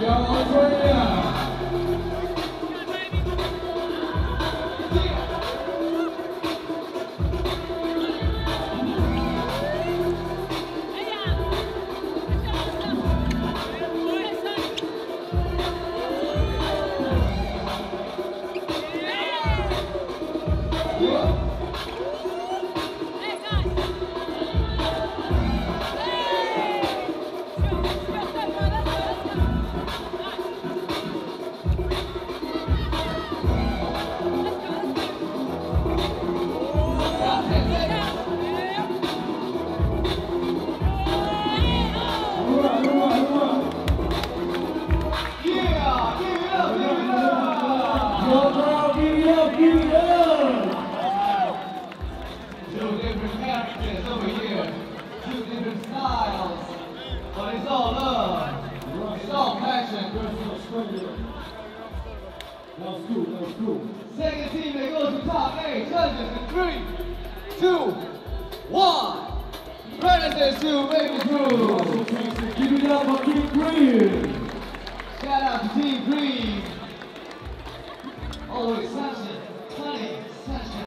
Yo, yo, yo. Niles. But it's all love. It's all passion. Let's go, let's go. Second team that goes to top eight. Judges in three, two, one. Predatorz to Baby Crew. Give it up for King Green. Shout out to Team Cream. Oh, exception.